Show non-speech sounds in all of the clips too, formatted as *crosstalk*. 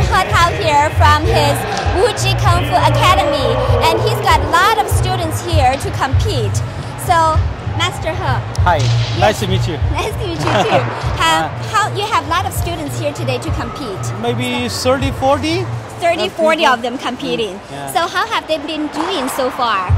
He Tao here from his Wuji Kung Fu Academy, and he's got a lot of students here to compete. So, Master He, Hi, nice to meet you. *laughs* nice to meet you too. How, *laughs* how you have a lot of students here today to compete? Maybe 30, 40? 30, Uh, 40 people. of them competing. Yeah. So how have they been doing so far?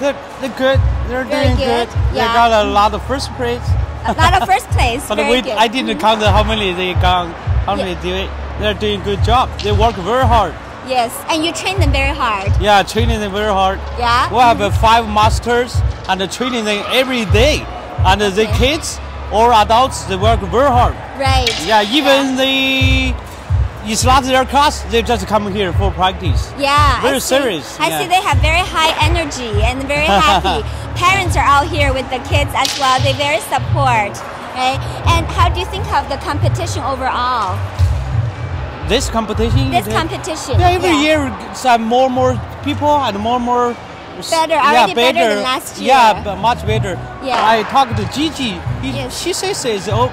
They're, they're good. They're Very doing good, good. They got a lot of first place. A lot of first *laughs* place. But we. I didn't count how many they got, how many do it. They're doing good job. They work very hard. Yes, and you train them very hard. Yeah, training them very hard. Yeah. We have uh, five masters and training them every day. And uh, the kids or adults, they work very hard. Right. Yeah, even the it's not their class, they just come here for practice. Yeah. Very I serious, I yeah. see they have very high energy and very happy. *laughs* Parents are out here with the kids as well. They very support. Right? And how do you think of the competition overall? This competition. This competition. Yeah, every year some uh, more and more people and more and more. Better, already better than last year. Yeah, but much better. Yeah. I talked to Gigi. He, Yes. She says it's, oh,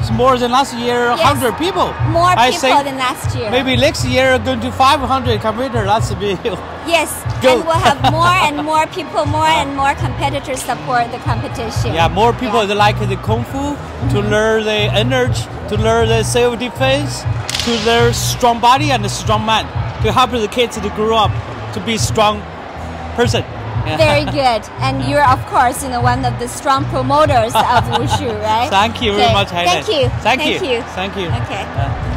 it's more than last year. Yes. Hundred people. More I people than last year. maybe next year going to 500 computer. That's a big. Yes, *laughs* Go. and we'll have more and *laughs* more people, more and more competitors support the competition. Yeah, more people Yeah. like the kung fu to learn the energy, to learn the self defense, to learn strong body and a strong man, to help the kids to grow up to be strong person. Very good. *laughs* And you're, of course, you know, one of the strong promoters of *laughs* wushu, right? Thank you very Okay. much. Thank you. Thank, Thank you. you. Thank you. Okay. Uh,